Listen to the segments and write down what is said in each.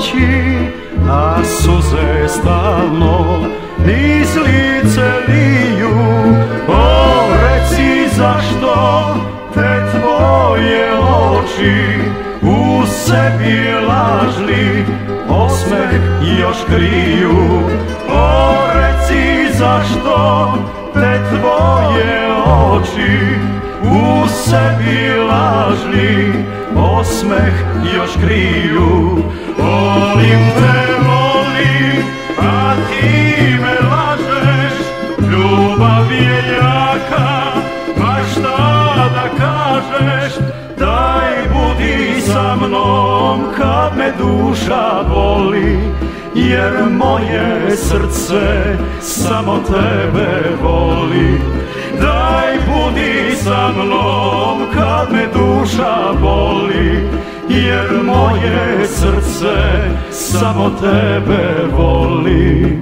noći, a suze stalno niz lice liju. O, reci zašto te tvoje oči u sebi lažli, osmeh još kriju. O, reci zašto te tvoje oči u sebi lažli, osmeh još kriju. Kad me duša boli Jer moje srce samo tebe voli. Daj budi sa mnom kad me duša boli Jer moje srce samo tebe voli.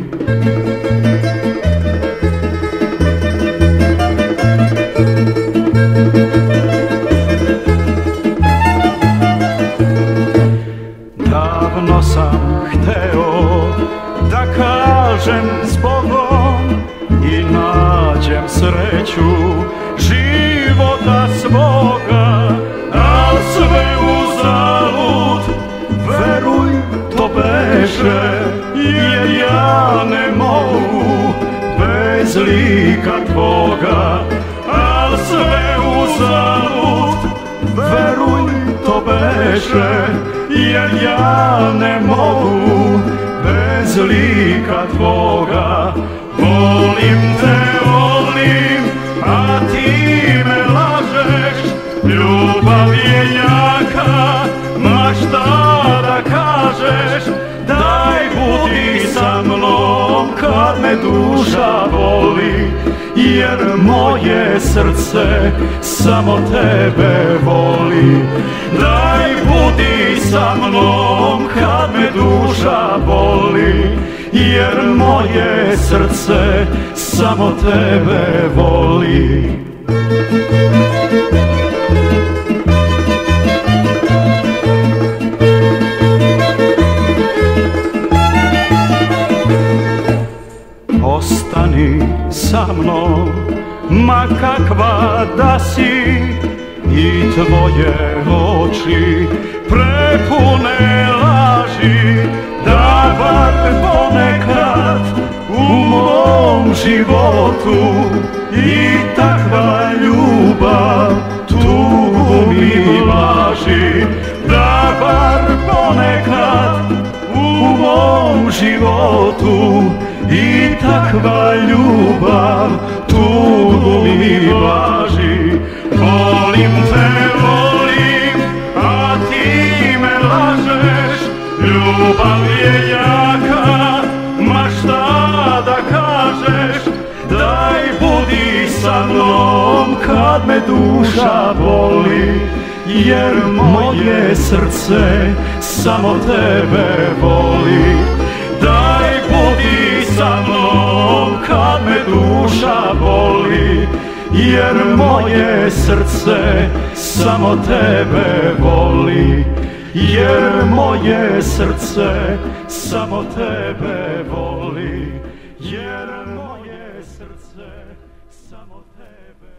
Davno sam hteo da kažem s Bogom i nađem sreću beše, jer ja ne mogu bez lika tvoga, al sve uzalud, veruj to beše, jer ja ne mogu bez lika tvoga. Volim te, me duša boli, jer moje srce samo tebe voli. Daj budi sa mnom kad me duša boli, jer moje srce samo tebe voli. Ostani sa mnom, ma kakva da si I tvoje oči prepune laži Da bar ponekad u mom životu I takva ljubav tugu mi blaži Da bar ponekad u mom životu i takva ljubav tugu mi blaži Volim te, volim, a ti me lažeš. Ljubav je jaka, ma šta da kažeš? Daj budi sa mnom kad me duša boli Jer moje srce samo tebe voli Jer moje srce samo tebe voli. Jer moje srce samo tebe voli. Jer moje srce samo tebe